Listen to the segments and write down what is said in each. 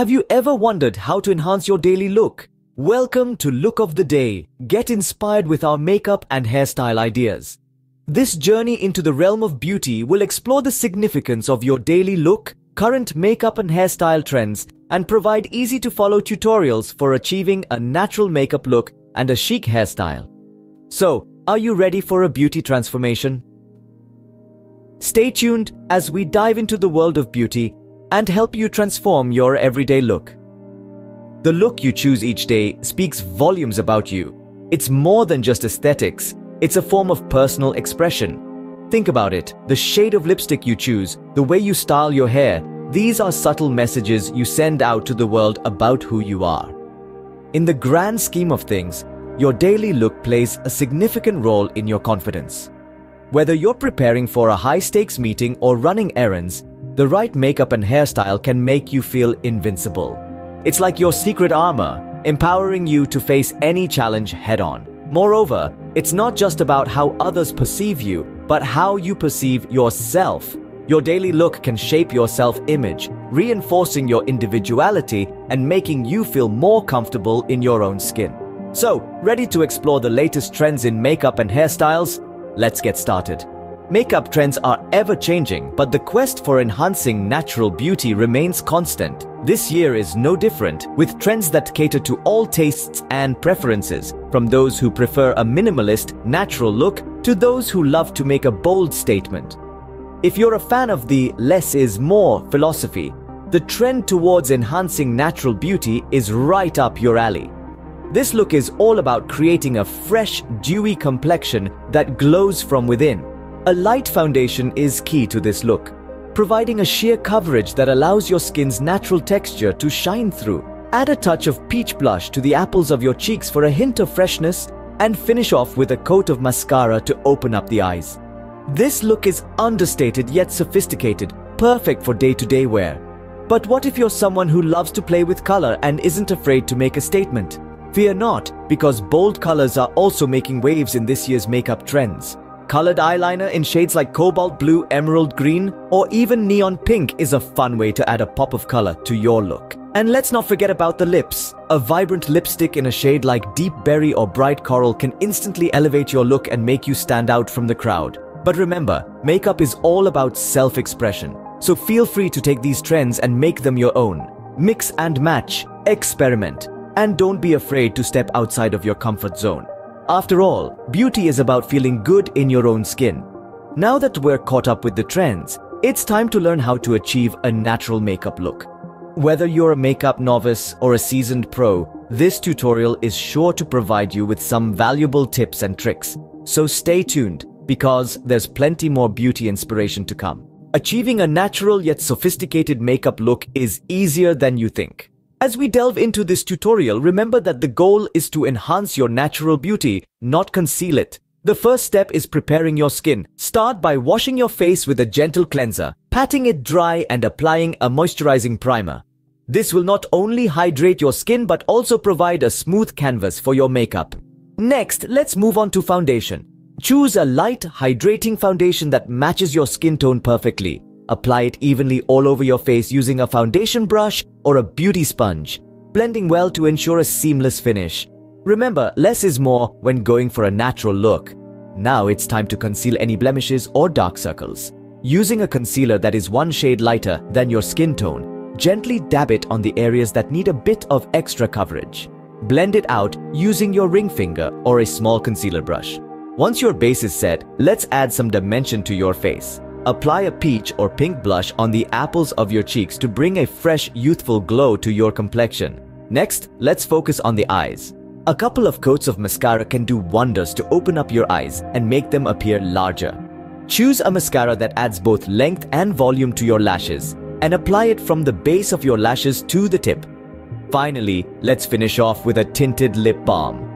Have you ever wondered how to enhance your daily look? Welcome to Look of the Day. Get inspired with our makeup and hairstyle ideas. This journey into the realm of beauty will explore the significance of your daily look, current makeup and hairstyle trends, and provide easy to follow tutorials for achieving a natural makeup look and a chic hairstyle. So, are you ready for a beauty transformation? Stay tuned as we dive into the world of beauty and help you transform your everyday look. The look you choose each day speaks volumes about you. It's more than just aesthetics, it's a form of personal expression. Think about it the shade of lipstick you choose, the way you style your hair, these are subtle messages you send out to the world about who you are. In the grand scheme of things, your daily look plays a significant role in your confidence. Whether you're preparing for a high stakes meeting or running errands, the right makeup and hairstyle can make you feel invincible. It's like your secret armor, empowering you to face any challenge head on. Moreover, it's not just about how others perceive you, but how you perceive yourself. Your daily look can shape your self-image, reinforcing your individuality and making you feel more comfortable in your own skin. So, ready to explore the latest trends in makeup and hairstyles? Let's get started. Makeup trends are ever changing, but the quest for enhancing natural beauty remains constant. This year is no different, with trends that cater to all tastes and preferences, from those who prefer a minimalist, natural look to those who love to make a bold statement. If you're a fan of the less is more philosophy, the trend towards enhancing natural beauty is right up your alley. This look is all about creating a fresh, dewy complexion that glows from within. A light foundation is key to this look, providing a sheer coverage that allows your skin's natural texture to shine through. Add a touch of peach blush to the apples of your cheeks for a hint of freshness and finish off with a coat of mascara to open up the eyes. This look is understated yet sophisticated, perfect for day-to-day wear. But what if you're someone who loves to play with color and isn't afraid to make a statement? Fear not, because bold colors are also making waves in this year's makeup trends. Colored eyeliner in shades like cobalt blue, emerald green, or even neon pink is a fun way to add a pop of color to your look. And let's not forget about the lips. A vibrant lipstick in a shade like deep berry or bright coral can instantly elevate your look and make you stand out from the crowd. But remember, makeup is all about self-expression. So feel free to take these trends and make them your own. Mix and match, experiment, and don't be afraid to step outside of your comfort zone. After all, beauty is about feeling good in your own skin. Now that we're caught up with the trends, it's time to learn how to achieve a natural makeup look. Whether you're a makeup novice or a seasoned pro, this tutorial is sure to provide you with some valuable tips and tricks. So stay tuned because there's plenty more beauty inspiration to come. Achieving a natural yet sophisticated makeup look is easier than you think. As we delve into this tutorial, remember that the goal is to enhance your natural beauty, not conceal it. The first step is preparing your skin. Start by washing your face with a gentle cleanser, patting it dry and applying a moisturizing primer. This will not only hydrate your skin but also provide a smooth canvas for your makeup. Next, let's move on to foundation. Choose a light, hydrating foundation that matches your skin tone perfectly. Apply it evenly all over your face using a foundation brush or a beauty sponge, blending well to ensure a seamless finish. Remember, less is more when going for a natural look. Now it's time to conceal any blemishes or dark circles. Using a concealer that is one shade lighter than your skin tone, gently dab it on the areas that need a bit of extra coverage. Blend it out using your ring finger or a small concealer brush. Once your base is set, let's add some dimension to your face. Apply a peach or pink blush on the apples of your cheeks to bring a fresh, youthful glow to your complexion. Next, let's focus on the eyes. A couple of coats of mascara can do wonders to open up your eyes and make them appear larger. Choose a mascara that adds both length and volume to your lashes and apply it from the base of your lashes to the tip. Finally, let's finish off with a tinted lip balm.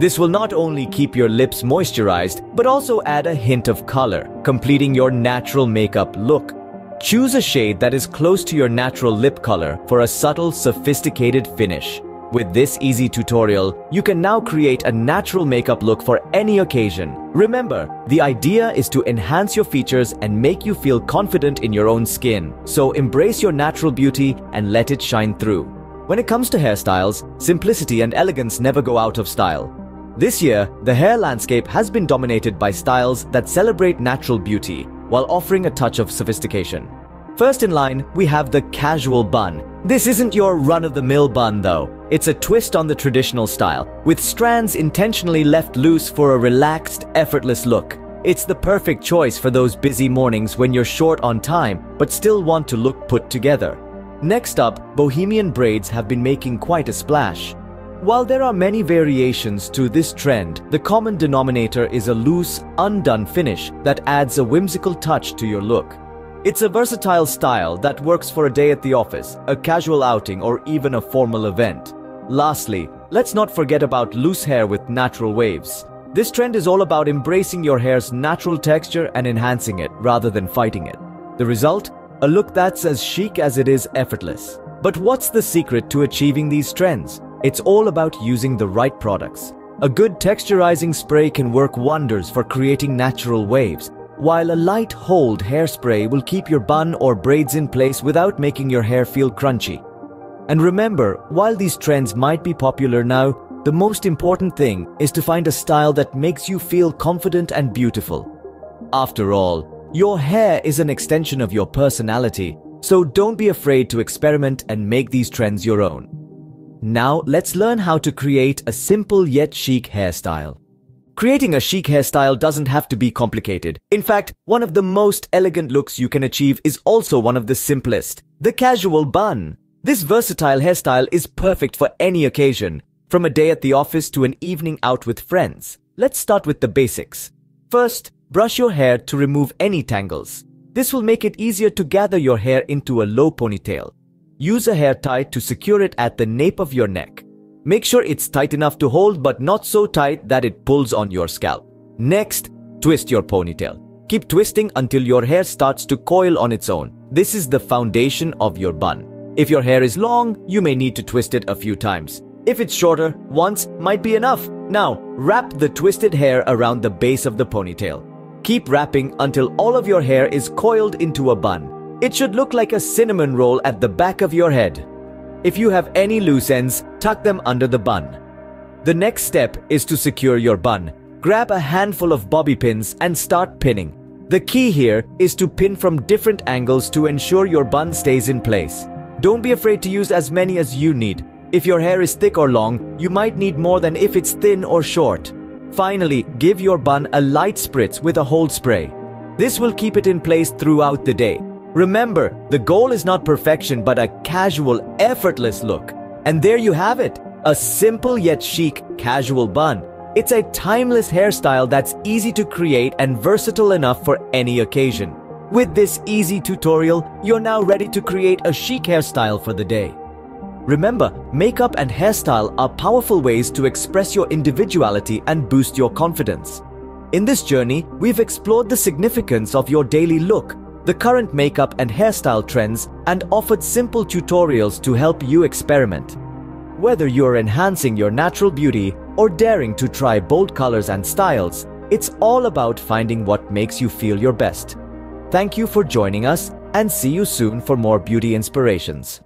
This will not only keep your lips moisturized, but also add a hint of color, completing your natural makeup look. Choose a shade that is close to your natural lip color for a subtle, sophisticated finish. With this easy tutorial, you can now create a natural makeup look for any occasion. Remember, the idea is to enhance your features and make you feel confident in your own skin. So embrace your natural beauty and let it shine through. When it comes to hairstyles, simplicity and elegance never go out of style. This year, the hair landscape has been dominated by styles that celebrate natural beauty while offering a touch of sophistication. First in line, we have the casual bun. This isn't your run-of-the-mill bun though. It's a twist on the traditional style, with strands intentionally left loose for a relaxed, effortless look. It's the perfect choice for those busy mornings when you're short on time but still want to look put together. Next up, bohemian braids have been making quite a splash. While there are many variations to this trend, the common denominator is a loose, undone finish that adds a whimsical touch to your look. It's a versatile style that works for a day at the office, a casual outing, or even a formal event. Lastly, let's not forget about loose hair with natural waves. This trend is all about embracing your hair's natural texture and enhancing it rather than fighting it. The result? A look that's as chic as it is effortless. But what's the secret to achieving these trends? It's all about using the right products. A good texturizing spray can work wonders for creating natural waves, while a light hold hairspray will keep your bun or braids in place without making your hair feel crunchy. And remember, while these trends might be popular now, the most important thing is to find a style that makes you feel confident and beautiful. After all, your hair is an extension of your personality, so don't be afraid to experiment and make these trends your own. Now let's learn how to create a simple yet chic hairstyle. Creating a chic hairstyle doesn't have to be complicated. In fact, one of the most elegant looks you can achieve is also one of the simplest. The casual bun. This versatile hairstyle is perfect for any occasion, from a day at the office to an evening out with friends. Let's start with the basics. First, brush your hair to remove any tangles. This will make it easier to gather your hair into a low ponytail. Use a hair tie to secure it at the nape of your neck. Make sure it's tight enough to hold but not so tight that it pulls on your scalp. Next, twist your ponytail. Keep twisting until your hair starts to coil on its own. This is the foundation of your bun. If your hair is long, you may need to twist it a few times. If it's shorter, once might be enough. Now, wrap the twisted hair around the base of the ponytail. Keep wrapping until all of your hair is coiled into a bun. It should look like a cinnamon roll at the back of your head. If you have any loose ends, tuck them under the bun. The next step is to secure your bun. Grab a handful of bobby pins and start pinning. The key here is to pin from different angles to ensure your bun stays in place. Don't be afraid to use as many as you need. If your hair is thick or long, you might need more than if it's thin or short. Finally, give your bun a light spritz with a hold spray. This will keep it in place throughout the day. Remember, the goal is not perfection but a casual, effortless look. And there you have it, a simple yet chic casual bun. It's a timeless hairstyle that's easy to create and versatile enough for any occasion. With this easy tutorial, you're now ready to create a chic hairstyle for the day. Remember, makeup and hairstyle are powerful ways to express your individuality and boost your confidence. In this journey, we've explored the significance of your daily look the current makeup and hairstyle trends and offered simple tutorials to help you experiment. Whether you're enhancing your natural beauty or daring to try bold colors and styles, it's all about finding what makes you feel your best. Thank you for joining us and see you soon for more beauty inspirations.